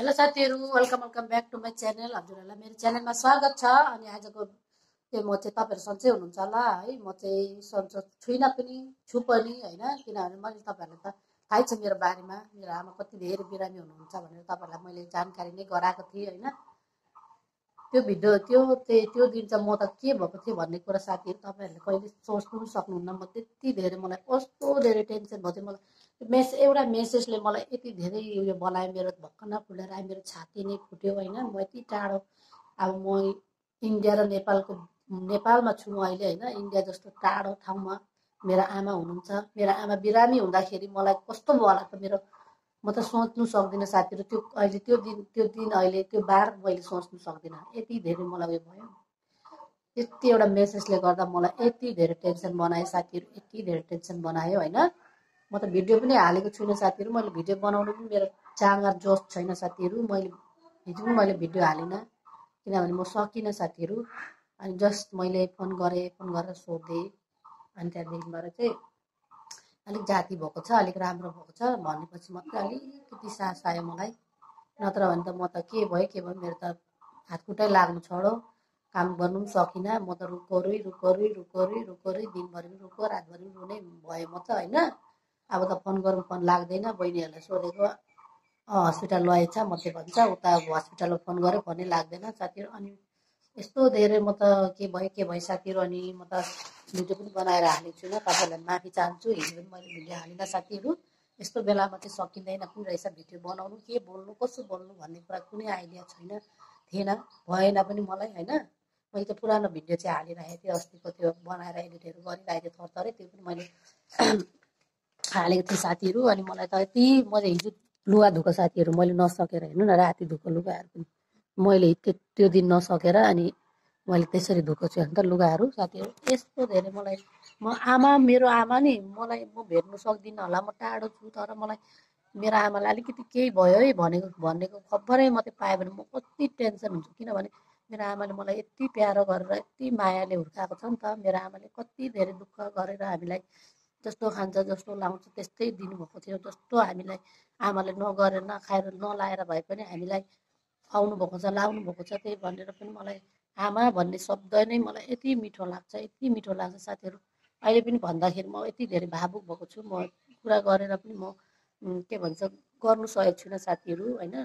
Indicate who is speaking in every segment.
Speaker 1: Hello साथीहरू welcome welcome back to my channel हजुरहरूलाई मेरो च्यानलमा स्वागत छ। अनि आजको त्यो म चाहिँ तपाईँहरू सन्चै हुनुहुन्छ होला है। म चाहिँ सन्चो छुइनँ पनि छु पनि होइन। किनभने मैले तपाईँहरूलाई त थाहै छ मेरो बारेमा। मेरो आमा कति धेरै बिरामी हुनुहुन्छ भनेर तपाईँहरूलाई मैले जानकारी नै गराएको थिएँ होइन। त्यो भिडियो त्यो त्यो दिन चाहिँ म त के भएको थियो भन्ने कुरा साथीहरू तपाईँहरूले कहिले सोच्नु पनि सक्नुहुन्न। म त्यति धेरै मलाई कस्तो धेरै टेन्सन भएको थियो मलाई मेस एउटा मेसेजले मलाई यति धेरै उयो बनायो। मेरो भक्कन फुलेर आयो। मेरो छाती नै फुट्यो होइन। म यति टाढो अब म इन्डिया र नेपालको नेपालमा छु अहिले होइन। इन्डिया जस्तो टाढो ठाउँमा मेरो आमा हुनुहुन्छ। मेरो आमा बिरामी हुँदाखेरि मलाई कस्तो भयो होला त मेरो म त सोच्नु सक्दिनँ साथीहरू त्यो अहिले त्यो दिन त्यो दिन अहिले त्यो बार मैले सोच्नु सक्दिनँ। यति धेरै मलाई उयो भयो। यति एउटा मेसेजले गर्दा मलाई यति धेरै टेन्सन बनायो साथीहरू यति धेरै टेन्सन बनायो होइन? म त भिडियो पनि हालेको छुइनँ साथीहरू मैले भिडियो बनाउनु पनि मेरो चाँगर जोस छैन साथीहरू मैले हिजो पनि मैले भिडियो हालिनँ। किनभने म सकिनँ साथीहरू अनि जस्ट मैले फोन गरेँ फोन गरेर सोधेँ। अनि त्यहाँदेखिबाट चाहिँ अलिक जाति भएको छ अलिक राम्रो भएको छ भनेपछि मात्रै अलिकति सास आयो मलाई। नत्र भने त म त के भयो के भयो मेरो त हातखुट्टै लाग्नु छोडो। काम गर्नु पनि सकिनँ म त रुको रुई रुको रुई दिनभरि पनि रुको रातभरि पनि रुनै भयो म त होइन। अब त फोन गरौँ फोन लाग्दैन बहिनीहरूलाई सोधेको हस्पिटल लगेछ मात्रै भन्छ उता अब हस्पिटलमा फोन गरेँ फोनै लाग्दैन साथीहरू। अनि यस्तो धेरै म त के भयो के भयो साथीहरू अनि म त भिडियो पनि बनाएर हालेको छुइनँ तपाईँहरूलाई माफी चाहन्छु हिजो पनि मैले भिडियो हालिनँ साथीहरू। यस्तो बेलामा चाहिँ सकिँदैन पनि रहेछ भिडियो बनाउनु के बोल्नु कसो बोल्नु भन्ने कुरा कुनै आइडिया छैन थिएन भएन पनि मलाई होइन? मैले त पुरानो भिडियो चाहिँ हालिरहेको थिएँ अस्तिको त्यो बनाएर एडिटहरू गरिरहेको थिएँ थरथरै त्यो पनि मैले हालेको थिएँ साथीहरू। अनि मलाई त यति मैले हिजो लुगा धुएको साथीहरू मैले नसकेर हेर्नु न राति धुएको लुगाहरू पनि। मैले त्यो त्यो दिन नसकेर अनि मैले त्यसरी धुएको छु अन्त लुगाहरू साथीहरू। यस्तो धेरै मलाई म आमा मेरो आमा नि मलाई म भेट्नु सक्दिनँ होला। म टाढो छु तर मलाई मेरो आमालाई अलिकति केही भयो है भनेको भनेको खबरै मात्रै पायो भने म कति टेन्सन हुन्छु। किनभने मेरो आमाले मलाई यति प्यारो गरेर यति मायाले हुर्काएको छ नि त मेरो आमाले कति धेरै दुःख गरेर हामीलाई जस्तो खान्छ जस्तो लाउँछ त्यस्तै दिनुभएको थियो। जस्तो हामीलाई आमाले नगरेर नखाएर नलाएर भए पनि हामीलाई खुवाउनु भएको छ लाउनु भएको छ त्यही भनेर पनि मलाई आमा भन्ने शब्द नै मलाई यति मिठो लाग्छ यति मिठो लाग्छ साथीहरू। अहिले पनि भन्दाखेरि म यति धेरै भावुक भएको छु म कुरा गरेर पनि म के भन्छ गर्नु सकेको छुइनँ साथीहरू होइन।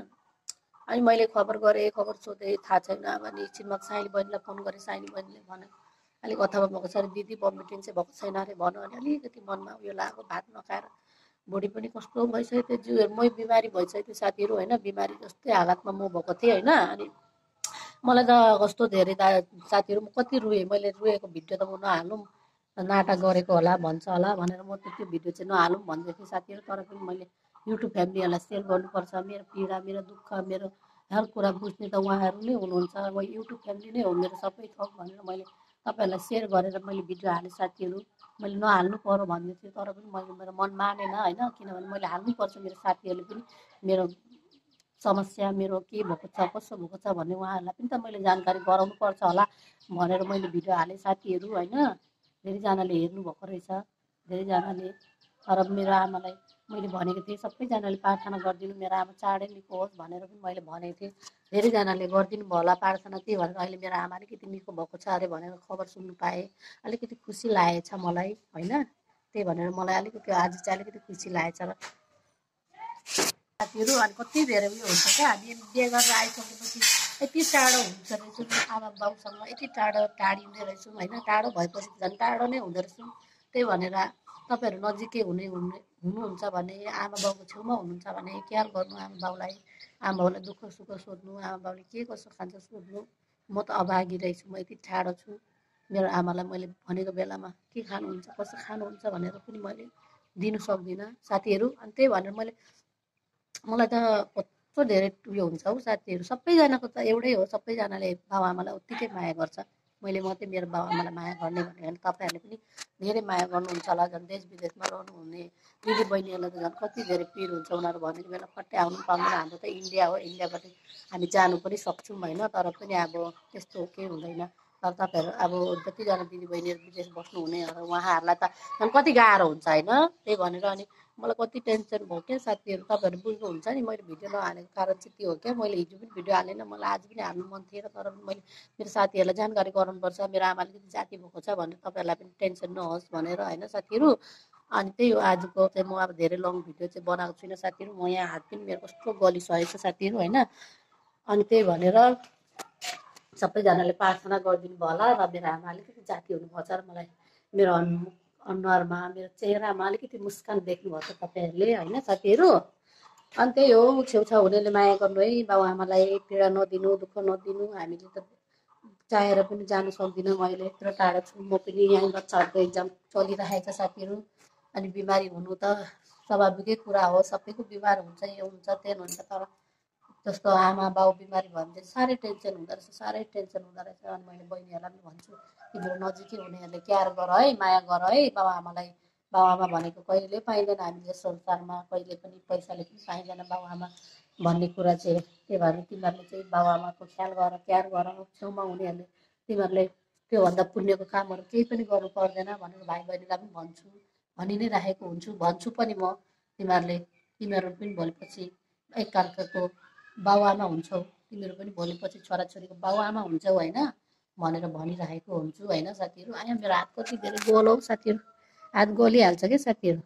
Speaker 1: अनि मैले खबर गरेँ खबर सोधेँ थाहा छैन अब अनि एकछिनमा साइली बहिनीलाई फोन गरेँ साइली बहिनीले भने अलिक अथवा भएको छ अरे दिदी बमिटिङ चाहिँ भएको छैन अरे भनौँ भने अलिकति मनमा उयो लाग्यो भात नखाएर भुँडी पनि कस्तो भइसक्यो त्यो जिउहरू? मै बिमारी भइसक्यो त्यो साथीहरू होइन? बिमारी जस्तै हालतमा म भएको थिएँ होइन? अनि मलाई त कस्तो धेरै दा साथीहरू म कति रुएँ? मैले रुएको भिडियो त म नहालौँ नाटक गरेको होला भन्छ होला भनेर म त्यो भिडियो चाहिँ नहालौँ भन्दै थिएँ साथीहरू। तर पनि मैले युट्युब फ्यामिलीहरूलाई सेयर गर्नुपर्छ। मेरो पीडा मेरो दुःख मेरो हर कुरा बुझ्ने त उहाँहरू नै हुनुहुन्छ। अब युट्युब फ्यामिली नै हो मेरो सबै थोक भनेर मैले तपाईँहरूलाई सेयर गरेर मैले भिडियो हालेँ साथीहरू। मैले नहाल्नु पऱ्यो भन्ने थियो तर पनि मैले मेरो मन मानेन होइन? किनभने मैले हाल्नुपर्छ मेरो साथीहरूले पनि। मेरो समस्या मेरो के भएको छ कसो भएको छ भन्ने उहाँहरूलाई पनि त मैले जानकारी गराउनु पर्छ होला भनेर मैले भिडियो हालेँ साथीहरू होइन? धेरैजनाले हेर्नुभएको रहेछ धेरैजनाले तर मेरो आमालाई मैले भनेको थिएँ सबैजनाले प्रार्थना गरिदिनु मेरो आमा चाँडै निको होस् भनेर पनि मैले भनेको थिएँ। धेरैजनाले गरिदिनु भयो होला प्रार्थना त्यही भनेर अहिले मेरो आमा अलिकति निको भएको छ अरे भनेर खबर सुन्नु पाएँ। अलिकति खुसी लागेछ मलाई होइन? त्यही भनेर मलाई अलिकति आज चाहिँ अलिकति खुसी लागेछ र साथीहरू अनि कति धेरै उयो हुन्छ क्या? हामी बिहे गरेर आइसकेपछि यति टाढो हुन्छ रहेछौँ आमा बाउसँग यति टाढो टाढिँदै रहेछौँ होइन? टाढो भएपछि झन् टाढो नै हुँदो रहेछौँ। त्यही भनेर तपाईँहरू नजिकै हुने हुने हुनुहुन्छ भने आमा बाउको छेउमा हुनुहुन्छ भने केयर गर्नु आमा बाउलाई। आमा बाउलाई दुःख सुख सोध्नु आमा बाउले के कसो खान्छ सोध्नु। म त अभागी रहेछु म यति टाढो छु। मेरो आमालाई मैले भनेको बेलामा के खानुहुन्छ कसो खानुहुन्छ भनेर पनि मैले दिनु सक्दिनँ साथीहरू। अनि त्यही भनेर मैले मलाई त कस्तो धेरै उयो हुन्छ हौ साथीहरू। सबैजनाको त एउटै हो सबैजनाले बाबुआमालाई उत्तिकै माया गर्छ। मैले मात्रै मेरो बाबुआमालाई माया गर्ने भने तपाईँहरूले पनि धेरै माया गर्नुहुन्छ होला झन् देश विदेशमा रहनुहुने। दिदी बहिनीहरूलाई त झन् कति धेरै पिर हुन्छ उनीहरू भनेको बेला फट्टै आउनु पाउँदैन हाम्रो त इन्डिया हो इन्डियाबाट हामी जानु पनि सक्छौँ होइन? तर पनि अब त्यस्तो केही हुँदैन। तर तपाईँहरू अब जतिजना दिदीबहिनीहरू विदेश बस्नुहुनेहरू उहाँहरूलाई त झन् कति गाह्रो हुन्छ होइन? त्यही भनेर अनि मलाई कति टेन्सन भयो क्या साथीहरू तपाईँहरू बुझ्नुहुन्छ नि मैले भिडियो नहालेको कारण चाहिँ त्यो हो क्या? मैले हिजो पनि भिडियो हालेन मलाई आज पनि हाल्नु मन थिएन तर पनि मैले मेरो साथीहरूलाई जानकारी गराउनुपर्छ मेरो आमाले अलिकति जाति भएको छ भनेर तपाईँहरूलाई पनि टेन्सन नहोस् भनेर होइन साथीहरू? अनि त्यही हो आजको चाहिँ म अब धेरै लङ भिडियो चाहिँ बनाएको छुइनँ साथीहरू म यहाँ हात पनि मेरो कस्तो गलिसकेको छ साथीहरू होइन? अनि त्यही भनेर सबैजनाले प्रार्थना गरिदिनु भयो होला र मेरो आमा अलिकति जाति हुनुभएको छ र मलाई मेरो अनु अनुहारमा मेरो चेहरामा अलिकति मुस्कान देख्नुभएको छ तपाईँहरूले होइन साथीहरू? अनि त्यही हो छेउछाउ हुनेले माया गर्नु है बाबुआमालाई पीडा नदिनु दुःख नदिनु हामीले त चाहेर पनि जानु सक्दिनँ मैले यत्रो टाढो छु म पनि यहाँ बच्चाहरूको इक्जाम चलिरहेको छ साथीहरू। अनि बिमारी हुनु त स्वाभाविकै कुरा हो सबैको बिमार हुन्छ यो हुन्छ त्यही हुन्छ तर जस्तो आमा बाउ बिमारी भयो भने साह्रै टेन्सन हुँदो रहेछ साह्रै टेन्सन हुँदो रहेछ। अनि मैले बहिनीहरूलाई पनि भन्छु तिम्रो नजिकै हुनेहरूले केयर गर है माया गर है। बाबुआमालाई बाबुआमा भनेको कहिले पाइँदैन हामीले संसारमा कहिले पनि पैसाले पनि पाइँदैन बाबुआमा भन्ने कुरा चाहिँ त्यही भएर तिमीहरूले चाहिँ बाबुआमाको ख्याल गर केयर गर छेउमा हुनेहरूले तिमीहरूले त्योभन्दा पुण्यको कामहरू केही पनि गर्नु पर्दैन भनेर भाइ बहिनीलाई पनि भन्छु। भनि नै राखेको हुन्छु। भन्छु पनि म तिमीहरूले तिमीहरू पनि भोलिपछि एकअर्काको बाबुआमा हुन्छौ। तिमीहरू पनि भोलिपछि छोराछोरीको बाबुआमा हुन्छौ होइन। भनेर भनिराखेको हुन्छु होइन साथीहरू। आयो मेरो हात कति धेरै गोलो साथीहरू। हात गलिहाल्छ क्या साथीहरू?